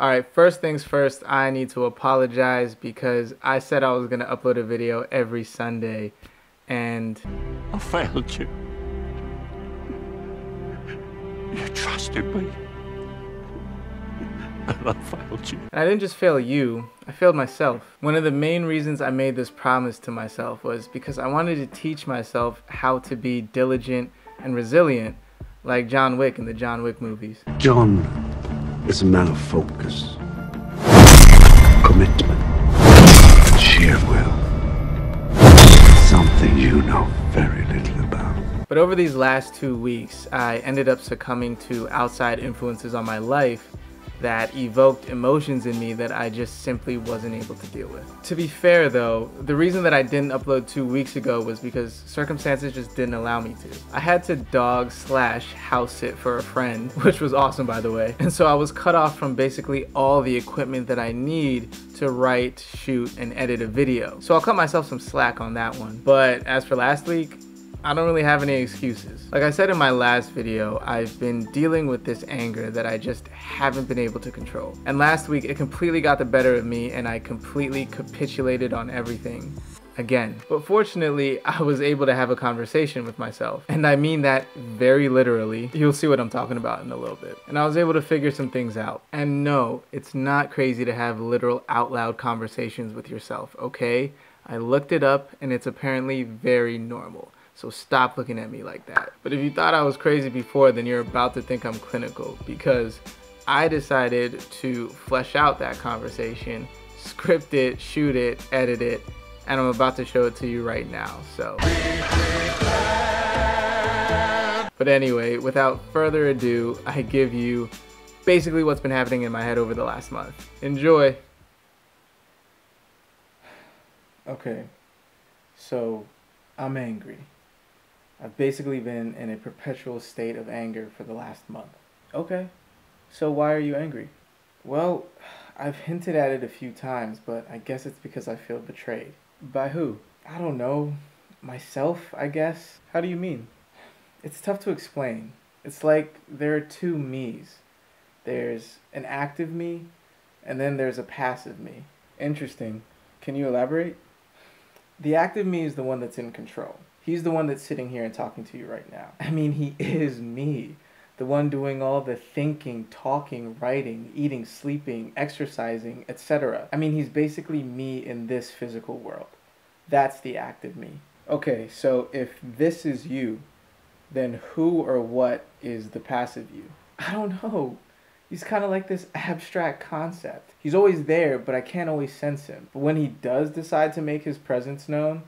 All right, first things first, I need to apologize because I said I was going to upload a video every Sunday and I failed you. You trusted me. And I failed you. I didn't just fail you, I failed myself. One of the main reasons I made this promise to myself was because I wanted to teach myself how to be diligent and resilient like John Wick in the John Wick movies. John is a man of focus, commitment, sheer will. Something you know very little about. But over these last two weeks, I ended up succumbing to outside influences on my life that evoked emotions in me that I just simply wasn't able to deal with. To be fair though, the reason that I didn't upload two weeks ago was because circumstances just didn't allow me to. I had to dog slash house sit for a friend, which was awesome by the way, and so I was cut off from basically all the equipment that I need to write, shoot, and edit a video. So I'll cut myself some slack on that one. But as for last week, I don't really have any excuses. Like I said in my last video, I've been dealing with this anger that I just haven't been able to control. And last week, it completely got the better of me and I completely capitulated on everything again. But fortunately, I was able to have a conversation with myself. And I mean that very literally. You'll see what I'm talking about in a little bit. And I was able to figure some things out. And no, it's not crazy to have literal out loud conversations with yourself, okay? I looked it up and it's apparently very normal. So stop looking at me like that. But if you thought I was crazy before, then you're about to think I'm clinical because I decided to flesh out that conversation, script it, shoot it, edit it, and I'm about to show it to you right now. So. But anyway, without further ado, I give you basically what's been happening in my head over the last month. Enjoy. Okay, so I'm angry. I've basically been in a perpetual state of anger for the last month. Okay, so why are you angry? Well, I've hinted at it a few times, but I guess it's because I feel betrayed. By who? I don't know. Myself, I guess? How do you mean? It's tough to explain. It's like there are two me's. There's an active me, and then there's a passive me. Interesting. Can you elaborate? The active me is the one that's in control. He's the one that's sitting here and talking to you right now. I mean, he is me. The one doing all the thinking, talking, writing, eating, sleeping, exercising, etc. I mean, he's basically me in this physical world. That's the active me. Okay, so if this is you, then who or what is the passive you? I don't know. He's kind of like this abstract concept. He's always there, but I can't always sense him. But when he does decide to make his presence known,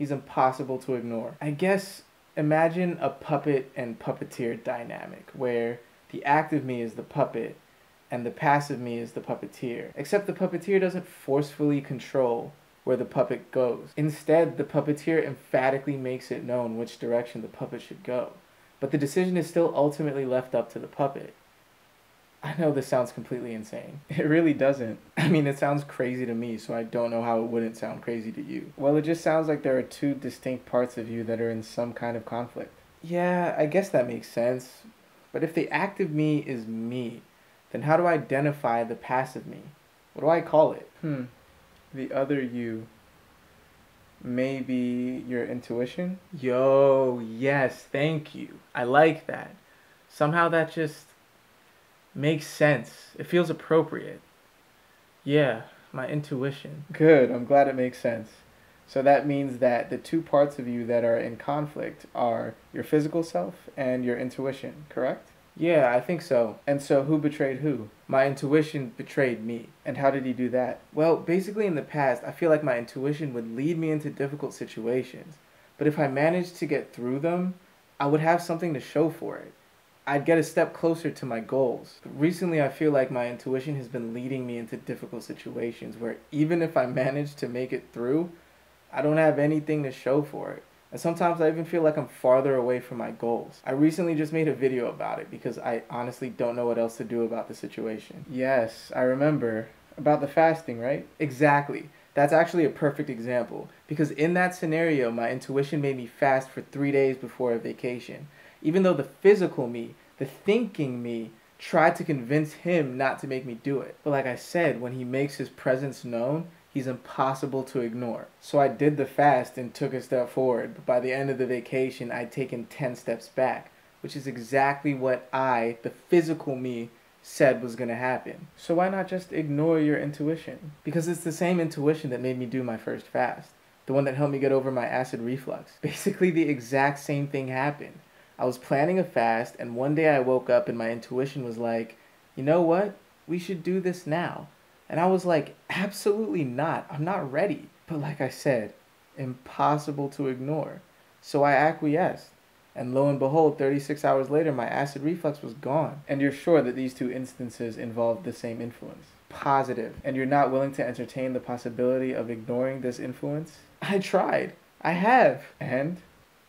he's impossible to ignore. I guess imagine a puppet and puppeteer dynamic where the active me is the puppet and the passive me is the puppeteer. Except the puppeteer doesn't forcefully control where the puppet goes. Instead, the puppeteer emphatically makes it known which direction the puppet should go. But the decision is still ultimately left up to the puppet. I know this sounds completely insane. It really doesn't. I mean, it sounds crazy to me, so I don't know how it wouldn't sound crazy to you. Well, it just sounds like there are two distinct parts of you that are in some kind of conflict. Yeah, I guess that makes sense. But if the active me is me, then how do I identify the passive me? What do I call it? Hmm. The other you. Maybe your intuition? Yo, yes, thank you. I like that. Somehow that just makes sense. It feels appropriate. Yeah, my intuition. Good, I'm glad it makes sense. So that means that the two parts of you that are in conflict are your physical self and your intuition, correct? Yeah, I think so. And so who betrayed who? My intuition betrayed me. And how did he do that? Well, basically in the past, I feel like my intuition would lead me into difficult situations. But if I managed to get through them, I would have something to show for it. I'd get a step closer to my goals. But recently, I feel like my intuition has been leading me into difficult situations where even if I manage to make it through, I don't have anything to show for it. And sometimes I even feel like I'm farther away from my goals. I recently just made a video about it because I honestly don't know what else to do about the situation. Yes, I remember. About the fasting, right? Exactly. That's actually a perfect example because in that scenario, my intuition made me fast for three days before a vacation even though the physical me, the thinking me, tried to convince him not to make me do it. But like I said, when he makes his presence known, he's impossible to ignore. So I did the fast and took a step forward, but by the end of the vacation, I'd taken 10 steps back, which is exactly what I, the physical me, said was going to happen. So why not just ignore your intuition? Because it's the same intuition that made me do my first fast, the one that helped me get over my acid reflux. Basically, the exact same thing happened. I was planning a fast, and one day I woke up and my intuition was like, you know what? We should do this now. And I was like, absolutely not. I'm not ready. But like I said, impossible to ignore. So I acquiesced. And lo and behold, 36 hours later, my acid reflux was gone. And you're sure that these two instances involved the same influence. Positive. And you're not willing to entertain the possibility of ignoring this influence? I tried. I have. And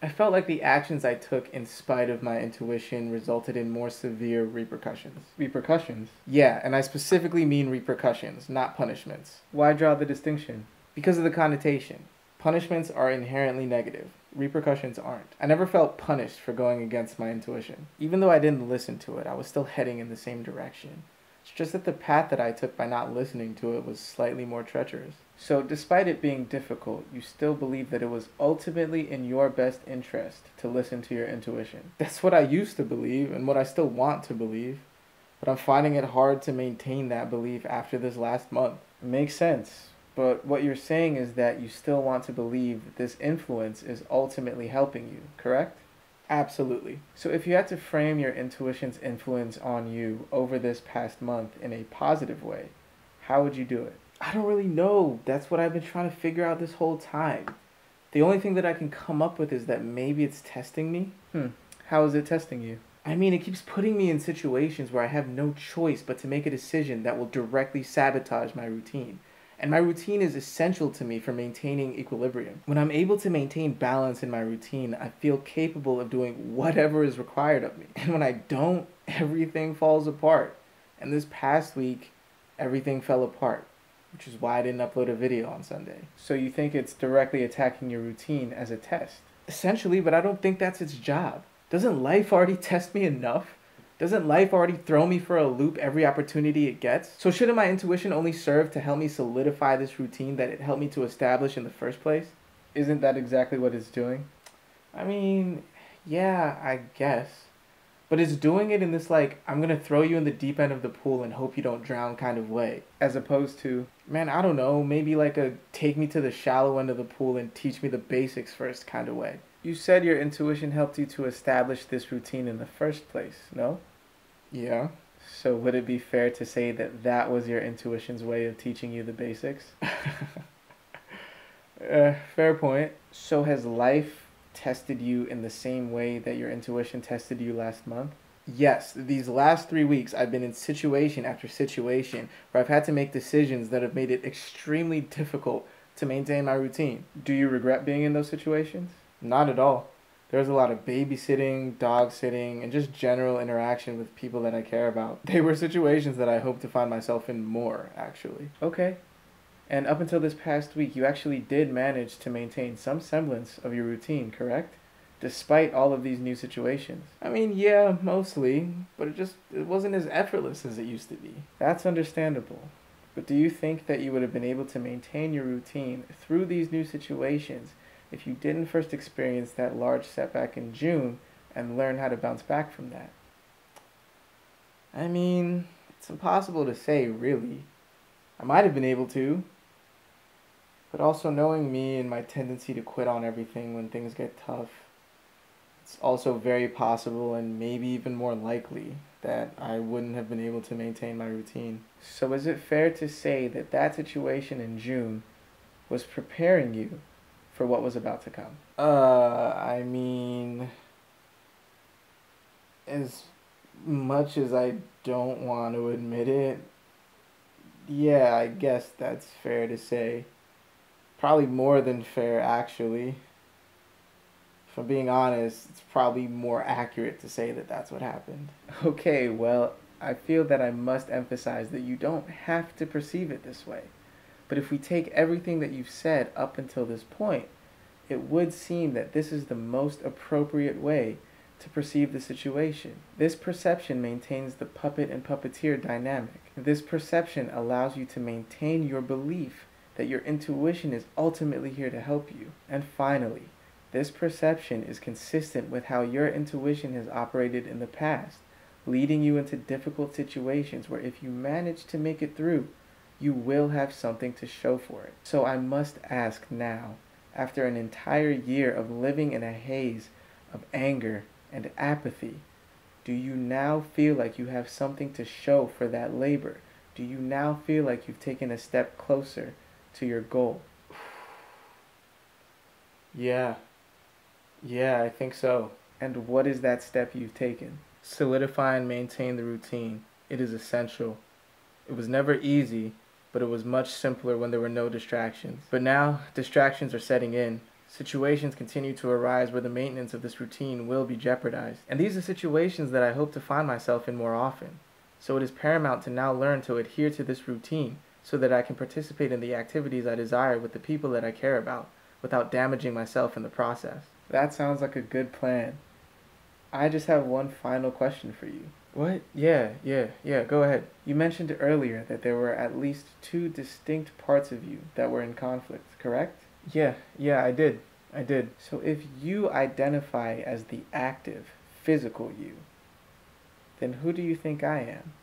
I felt like the actions I took in spite of my intuition resulted in more severe repercussions. Repercussions? Yeah, and I specifically mean repercussions, not punishments. Why draw the distinction? Because of the connotation. Punishments are inherently negative. Repercussions aren't. I never felt punished for going against my intuition. Even though I didn't listen to it, I was still heading in the same direction. It's just that the path that I took by not listening to it was slightly more treacherous. So, despite it being difficult, you still believe that it was ultimately in your best interest to listen to your intuition. That's what I used to believe and what I still want to believe. But I'm finding it hard to maintain that belief after this last month. It makes sense. But what you're saying is that you still want to believe that this influence is ultimately helping you, correct? Absolutely. So if you had to frame your intuition's influence on you over this past month in a positive way, how would you do it? I don't really know. That's what I've been trying to figure out this whole time. The only thing that I can come up with is that maybe it's testing me. Hmm. How is it testing you? I mean, it keeps putting me in situations where I have no choice but to make a decision that will directly sabotage my routine. And my routine is essential to me for maintaining equilibrium. When I'm able to maintain balance in my routine, I feel capable of doing whatever is required of me. And when I don't, everything falls apart. And this past week, everything fell apart, which is why I didn't upload a video on Sunday. So you think it's directly attacking your routine as a test? Essentially, but I don't think that's its job. Doesn't life already test me enough? Doesn't life already throw me for a loop every opportunity it gets? So shouldn't my intuition only serve to help me solidify this routine that it helped me to establish in the first place? Isn't that exactly what it's doing? I mean, yeah, I guess. But it's doing it in this like, I'm gonna throw you in the deep end of the pool and hope you don't drown kind of way. As opposed to, man, I don't know, maybe like a take me to the shallow end of the pool and teach me the basics first kind of way. You said your intuition helped you to establish this routine in the first place, no? Yeah. So would it be fair to say that that was your intuition's way of teaching you the basics? uh, fair point. So has life tested you in the same way that your intuition tested you last month? Yes, these last three weeks I've been in situation after situation where I've had to make decisions that have made it extremely difficult to maintain my routine. Do you regret being in those situations? Not at all there was a lot of babysitting, dog sitting, and just general interaction with people that I care about. They were situations that I hope to find myself in more, actually. Okay. And up until this past week, you actually did manage to maintain some semblance of your routine, correct? Despite all of these new situations. I mean, yeah, mostly, but it just it wasn't as effortless as it used to be. That's understandable. But do you think that you would have been able to maintain your routine through these new situations if you didn't first experience that large setback in June and learn how to bounce back from that? I mean, it's impossible to say, really. I might have been able to. But also knowing me and my tendency to quit on everything when things get tough, it's also very possible and maybe even more likely that I wouldn't have been able to maintain my routine. So is it fair to say that that situation in June was preparing you for what was about to come? Uh, I mean, as much as I don't want to admit it, yeah, I guess that's fair to say. Probably more than fair, actually. If I'm being honest, it's probably more accurate to say that that's what happened. Okay, well, I feel that I must emphasize that you don't have to perceive it this way. But if we take everything that you've said up until this point, it would seem that this is the most appropriate way to perceive the situation. This perception maintains the puppet and puppeteer dynamic. This perception allows you to maintain your belief that your intuition is ultimately here to help you. And finally, this perception is consistent with how your intuition has operated in the past, leading you into difficult situations where if you manage to make it through, you will have something to show for it. So I must ask now, after an entire year of living in a haze of anger and apathy, do you now feel like you have something to show for that labor? Do you now feel like you've taken a step closer to your goal? yeah. Yeah, I think so. And what is that step you've taken? Solidify and maintain the routine. It is essential. It was never easy, but it was much simpler when there were no distractions. But now, distractions are setting in. Situations continue to arise where the maintenance of this routine will be jeopardized. And these are situations that I hope to find myself in more often. So it is paramount to now learn to adhere to this routine so that I can participate in the activities I desire with the people that I care about without damaging myself in the process. That sounds like a good plan. I just have one final question for you. What? Yeah, yeah, yeah, go ahead. You mentioned earlier that there were at least two distinct parts of you that were in conflict, correct? Yeah, yeah, I did. I did. So if you identify as the active, physical you, then who do you think I am?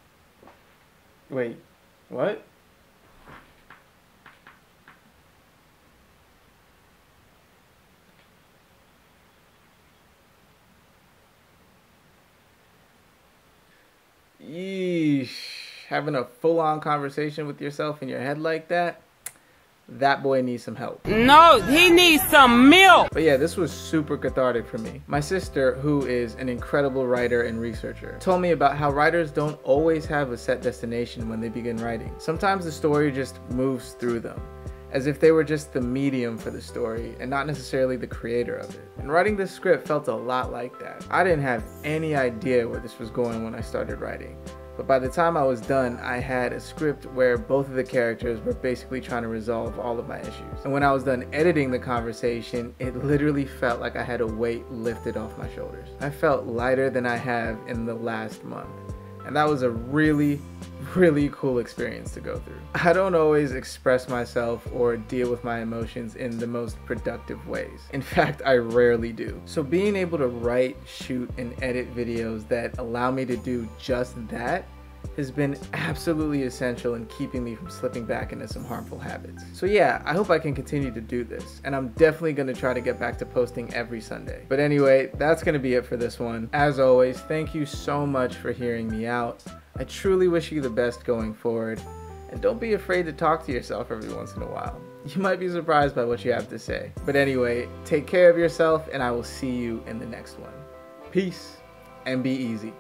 Wait, what? Having a full on conversation with yourself in your head like that, that boy needs some help. No, he needs some milk. But yeah, this was super cathartic for me. My sister, who is an incredible writer and researcher, told me about how writers don't always have a set destination when they begin writing. Sometimes the story just moves through them as if they were just the medium for the story and not necessarily the creator of it. And writing this script felt a lot like that. I didn't have any idea where this was going when I started writing. But by the time I was done, I had a script where both of the characters were basically trying to resolve all of my issues. And when I was done editing the conversation, it literally felt like I had a weight lifted off my shoulders. I felt lighter than I have in the last month. And that was a really, really cool experience to go through. I don't always express myself or deal with my emotions in the most productive ways. In fact, I rarely do. So being able to write, shoot, and edit videos that allow me to do just that has been absolutely essential in keeping me from slipping back into some harmful habits. So yeah, I hope I can continue to do this, and I'm definitely going to try to get back to posting every Sunday. But anyway, that's going to be it for this one. As always, thank you so much for hearing me out. I truly wish you the best going forward, and don't be afraid to talk to yourself every once in a while. You might be surprised by what you have to say. But anyway, take care of yourself, and I will see you in the next one. Peace, and be easy.